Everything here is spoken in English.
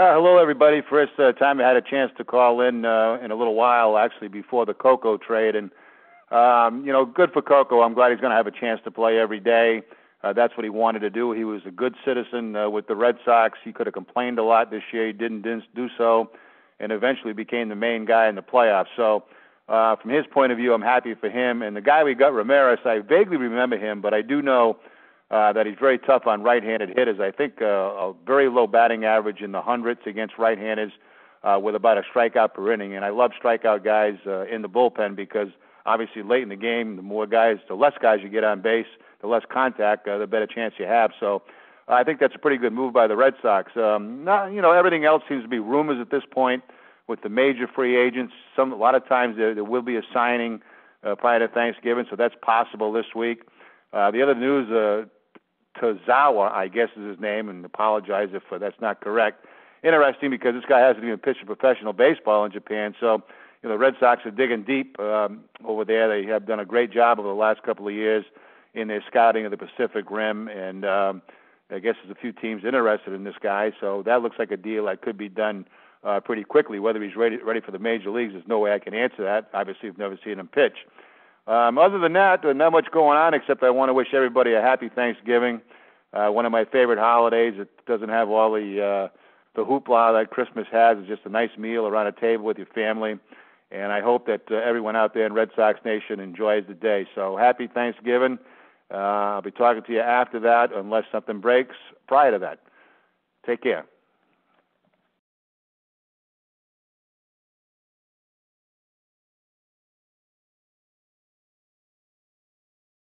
Uh, hello, everybody. First uh, time I had a chance to call in uh, in a little while, actually, before the Coco trade, and um, you know, good for Coco. I'm glad he's going to have a chance to play every day. Uh, that's what he wanted to do. He was a good citizen uh, with the Red Sox. He could have complained a lot this year. He didn't, didn't do so, and eventually became the main guy in the playoffs. So, uh, from his point of view, I'm happy for him. And the guy we got, Ramirez, I vaguely remember him, but I do know uh, that he's very tough on right-handed hitters. I think uh, a very low batting average in the hundreds against right-handers, uh, with about a strikeout per inning. And I love strikeout guys uh, in the bullpen because obviously late in the game, the more guys, the less guys you get on base, the less contact, uh, the better chance you have. So. Uh, I think that's a pretty good move by the Red Sox. Um, not, you know, everything else seems to be rumors at this point with the major free agents. Some a lot of times there, there will be a signing uh, prior to Thanksgiving, so that's possible this week. Uh, the other news, uh, Tozawa, I guess is his name, and apologize if uh, that's not correct. Interesting because this guy hasn't even pitched professional baseball in Japan, so you know the Red Sox are digging deep um, over there. They have done a great job over the last couple of years in their scouting of the Pacific Rim, and um, I guess there's a few teams interested in this guy. So that looks like a deal that could be done uh, pretty quickly. Whether he's ready ready for the major leagues, there's no way I can answer that. Obviously, I've never seen him pitch. Um, other than that, not much going on except I want to wish everybody a happy Thanksgiving. Uh, one of my favorite holidays. It doesn't have all the uh, the hoopla that Christmas has. It's just a nice meal around a table with your family. And I hope that uh, everyone out there in Red Sox Nation enjoys the day. So happy Thanksgiving. Uh, I'll be talking to you after that, unless something breaks prior to that. Take care.